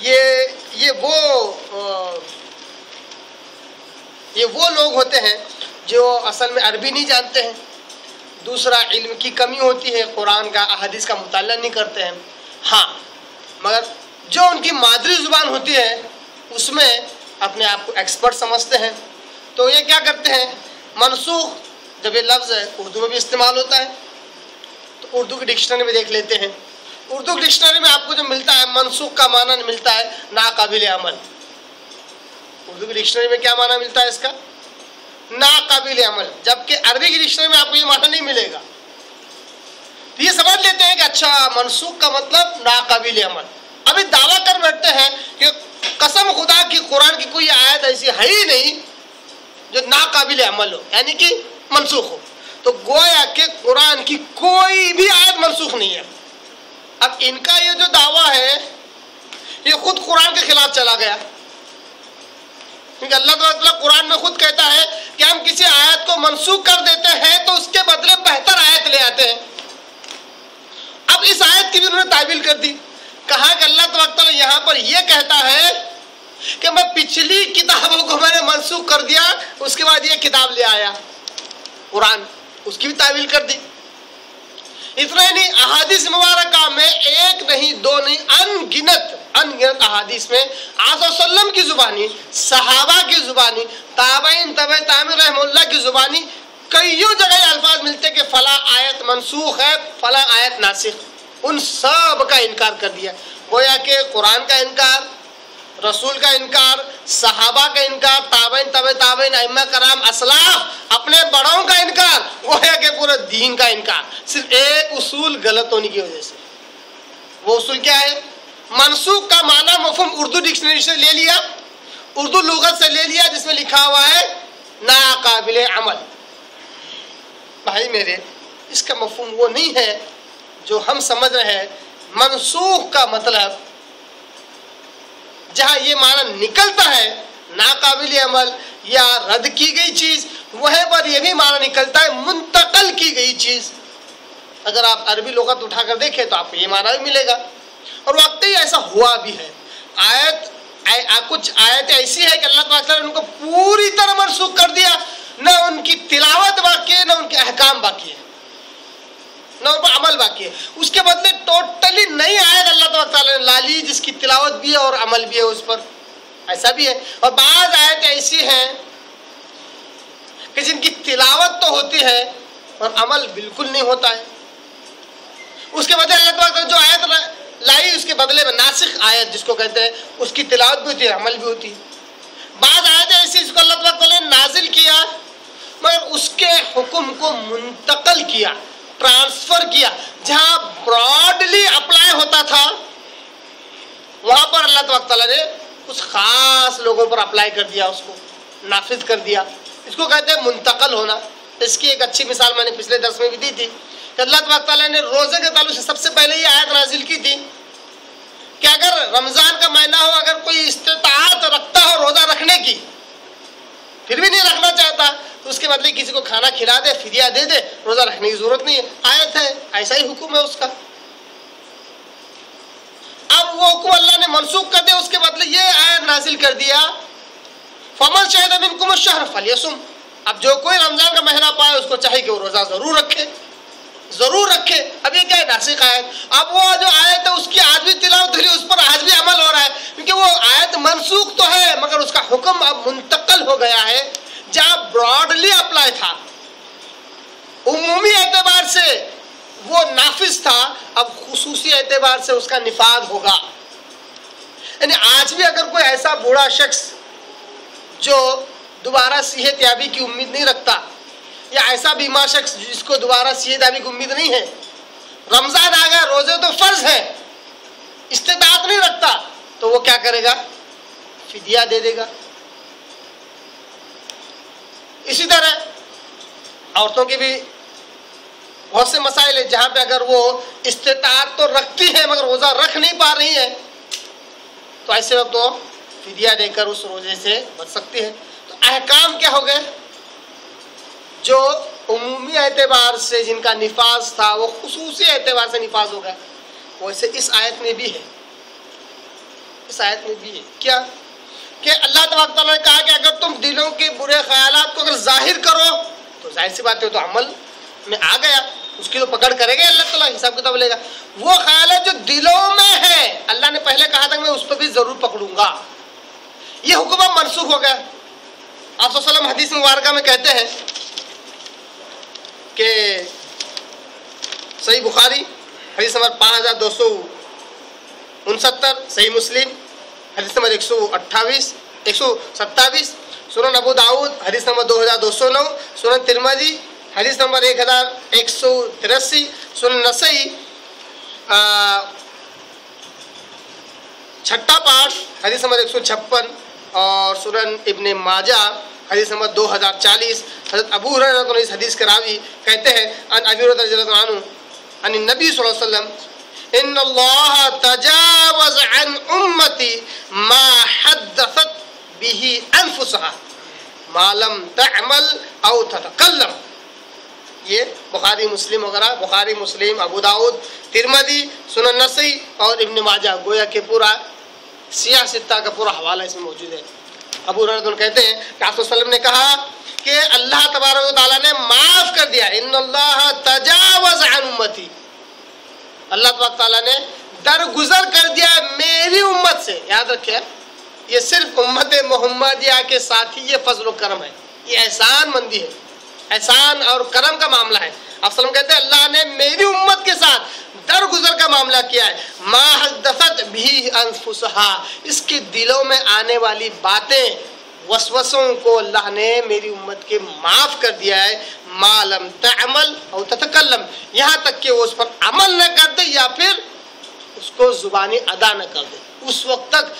یہ یہ وہ یہ وہ لوگ ہوتے ہیں جو اصل میں عربی نہیں جانتے ہیں۔ دوسرا علم کی کمی ہوتی ہے، قرآن کا، احادیث کا مطالعہ نہیں کرتے ہیں۔ ہاں مگر جو ان کی مادری زبان ہوتی ہے، اس میں اپنے آپ کو ایکسپرٹ سمجھتے ہیں۔ تو یہ کیا کرتے ہیں؟ منسوخ، جب یہ لفظ ہے، اردو میں بھی استعمال ہوتا ہے، تو اردو کی ڈکشنری میں دیکھ لیتے ہیں۔ اردو ڈکشنری میں آپ کو جو ملتا ہے، منسوخ کا معنی ملتا ہے ناقابل عمل۔ اردو کی ڈکشنری میں کیا معنی ملتا ہے اس کا؟ ناقابل عمل۔ جبکہ عربی کی ڈکشنری میں آپ کو یہ معنی نہیں ملے گا۔ تو یہ سمجھ لیتے ہیں کہ اچھا منسوخ کا مطلب ناقابل عمل۔ ابھی دعویٰ کر بیٹھتے ہیں کہ قسم خدا کی قرآن کی کوئی آیت ایسی ہے ہی نہیں جو ناقابل عمل ہو یعنی کہ منسوخ ہو۔ تو گویا کہ قرآن کی کوئی بھی آیت منسوخ نہیں ہے۔ اب ان کا یہ جو دعویٰ ہے، یہ خود قرآن کے خلاف چلا گیا۔ کیونکہ اللہ تعالیٰ قرآن میں خود کہتا ہے کہ ہم کسی آیت کو منسوخ کر دیتے ہیں تو اس کے بدلے بہتر آیت لے آتے ہیں۔ اب اس آیت کی بھی انہوں نے تعبیل کر دی۔ کہا کہ اللہ تعالیٰ یہاں پر یہ کہتا ہے کہ میں پچھلی کتابوں کو میں نے منسوخ کر دیا، اس کے بعد یہ کتاب لے آیا۔ قرآن اس کی بھی تعویل کر دی۔ اتنا احادیث مبارکہ میں ایک نہیں، دو نہیں ان گنت ان گنت احادیث میں آس وسلم کی زبانی، صحابہ کی زبانی، تابعین طب تعمیر رحم اللہ کی زبانی، کئیوں جگہ الفاظ ملتے کہ فلاں آیت منسوخ ہے، فلاں آیت ناسخ، ان سب کا انکار کر دیا۔ گویا کہ قرآن کا انکار رسول کا انکار، صحابہ کا انکار، تابعین طب تابعین، ائمہ کرام، اسلاف، اپنے بڑوں کا انکار گویا کہ پورے دین کا انکار۔ صرف ایک اصول غلط ہونے کی وجہ سے۔ وہ اصول کیا ہے؟ منسوخ کا معنی مفہوم اردو ڈکشنری سے لے لیا، اردو لغت سے لے لیا، جس میں لکھا ہوا ہے، ناقابل عمل۔ بھائی میرے، اس کا مفہوم وہ نہیں ہے جو ہم سمجھ رہے ہیں۔ منسوخ کا مطلب جہاں یہ معنی نکلتا ہے، ناقابل عمل یا رد کی گئی چیز، وہیں پر یہ بھی معنی نکلتا ہے، منتقل کی گئی چیز۔ اگر آپ عربی لغت اٹھا کر دیکھیں تو آپ کو یہ معنی بھی ملے گا۔ اور واقعی ایسا ہوا بھی ہے۔ آیت، کچھ آیت ایسی ہے کہ اللہ تعالیٰ نے ان کو پوری طرح منسوخ کر دیا۔ نہ ان کی تلاوت باقی ہے نہ ان کے احکام باقی ہے نہ ان پر عمل باقی ہے۔ اس کے بدلے ٹوٹلی نئی آیت اللہ تعالیٰ نے لالی جس کی تلاوت بھی ہے اور عمل بھی ہے اس پر۔ ایسا بھی ہے۔ اور بعض آیت ایسی ہیں کہ جن کی تلاوت تو ہوتی ہے اور عمل بالکل نہیں ہوتا ہے۔ اس کے بدلے اللہ تعالیٰ جو آیت لائی، اس کے بدلے میں ناسخ آیت جس کو کہتے ہیں، اس کی تلاوت بھی ہوتی ہے، عمل بھی ہوتی ہے۔ بعض آیت ایسی جس کو اللہ تعالیٰ نے نازل کیا، مگر اس کے حکم کو منتقل کیا۔ ٹرانسفر کیا جہاں براڈلی اپلائی ہوتا تھا وہاں پر اللہ تعالیٰ نے کچھ خاص لوگوں پر اپلائی کر دیا اس کو نافذ کر دیا اس کو کہتے ہیں منتقل ہونا اس کی ایک اچھی مثال میں نے پچھلے درس میں بھی دی تھی کہ اللہ تعالیٰ نے روزے کے تعلق سے سب سے پہلے یہ آیت نازل کی تھی کہ اگر رمضان کا مہینہ ہو اگر کوئی استطاعت رکھتا ہو روزہ رکھنے کی پھر بھی نہیں رکھنا چاہتا تو کسی کو کھانا کھلا دے، فدیہ دے دے، روزہ رکھنے کی ضرورت نہیں ہے۔ آیت ہے، ایسا ہی حکم ہے اس کا۔ اب وہ حکم اللہ نے منسوخ کر دیا، اس کے بدلے یہ آیت نازل کر دیا۔ فمن شہد منکم الشہر فلیسم اب جو کوئی رمضان کا مہینہ پائے، اس کو چاہیے کہ وہ روزہ ضرور رکھے۔ ضرور رکھے۔ اب یہ کیا ہے؟ ناسک آیت۔ اب وہ جو آیت ہے، اس کی آج بھی تلاوت ہو رہی اس پر آج بھی عمل ہو رہا ہے۔ کیونکہ وہ آیت منسوخ تو ہے، مگر اس کا حکم اب منتقل ہو گیا ہے۔ جہاں براڈلی اپلائی تھا، عمومی اعتبار سے وہ نافذ تھا، اب خصوصی اعتبار سے اس کا نفاذ ہوگا۔ یعنی آج بھی اگر کوئی ایسا بوڑھا شخص جو دوبارہ صحت یابی کی امید نہیں رکھتا، یا ایسا بیمار شخص جس کو دوبارہ صحت یابی کی امید نہیں ہے، رمضان آ گیا، روزے تو فرض ہے استطاعت نہیں رکھتا، تو وہ کیا کرے گا؟ فدیہ دے دے گا۔ اسی طرح عورتوں کے بھی بہت سے مسائل ہیں جہاں پہ اگر وہ استطاعت تو رکھتی ہے مگر روزہ رکھ نہیں پا رہی ہے تو ایسے وقت وہ فدیہ دے کر اس روزے سے بچ سکتی ہے تو احکام کیا ہو گئے؟ جو عمومی اعتبار سے جن کا نفاذ تھا، وہ خصوصی اعتبار سے نفاذ ہو گیا۔ ویسے اس آیت میں بھی ہے۔ اس آیت میں بھی ہے۔ کیا؟ کہ اللہ تبارک تعالیٰ نے کہا کہ اگر تم دلوں کے برے خیالات کو اگر ظاہر کرو، تو ظاہر سی بات ہے تو عمل میں آ گیا۔ اس کی تو پکڑ کرے گا، اللہ تعالیٰ حساب کتاب لے گا۔ وہ خیالات جو دلوں میں ہے۔ اللہ نے پہلے کہا تھا کہ میں اس پہ بھی ضرور پکڑوں گا۔ یہ حکم منسوخ ہو گیا۔ آپ وسلم حدیث مبارکہ میں کہتے ہیں کہ صحیح بخاری، حدیث نمبر پانچ ہزار دو سو انستر، صحیح مسلم، حدیث نمبر ایک سو اٹھائیس ایک سو ستاویس سنن ابو داود، حدیث نمبر دو ہزار دو سو نو، سنن ترمدی حدیث نمبر ایک ہزار ایک سو تراسی، سنن نسائی چھٹا پاٹ حدیث نمبر ایک سو چھپن، اور سنن ابن ماجہ، حدیث نمبر دو ہزار چالیس۔ حضرت ابو حضرت اس حدیث کے راوی کہتے ہیں ان ابی رضی اللہ عنہ ان النبی صلی اللہ علیہ وسلم، ان اللہ تجاوز عن امتی ما حدثت به انفسها ما تعمل او تتکلم یہ بخاری مسلم وغیرہ، بخاری مسلم، ابو داود ترمدی سنن نسی اور ابن ماجہ، گویا کہ پورا سیاہ ستہ کا پورا حوالہ اس میں موجود ہے۔ ابو رحمۃ کہتے ہیں کہ آپ وسلم نے کہا کہ اللہ تبارک و تعالیٰ نے معاف کر دیا، ان اللہ تجاوز عن امتی۔ اللہ تبارک تعالیٰ نے درگزر کر دیا میری امت سے۔ یاد رکھے یہ صرف امت محمدیہ کے ساتھ ہی یہ فضل و کرم ہے۔ یہ احسان مندی ہے۔ احسان اور کرم کا معاملہ ہے۔ آپ وسلم کہتے ہیں، اللہ نے میری امت کے ساتھ درگزر کا معاملہ کیا ہے۔ ما حدثت بھی انفسہا۔ اس کے دلوں میں آنے والی باتیں، وسوسوں کو اللہ نے میری امت کے معاف کر دیا ہے۔ ما لم تعمل او تتکلم۔ یہاں تک کہ وہ اس پر عمل نہ کر دے یا پھر اس کو زبانی ادا نہ کر دے۔ اس وقت تک